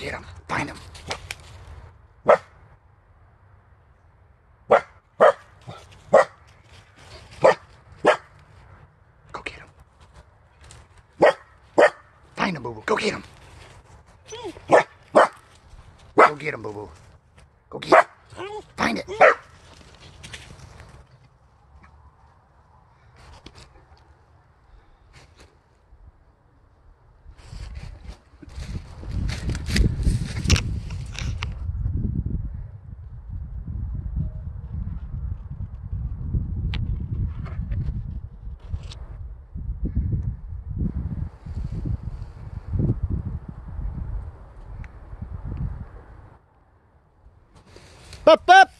get him. Find him. Go get him. Find him, Boo Boo. Go get him. Go get him, Boo Boo. Go get him. Find it. pop, pop.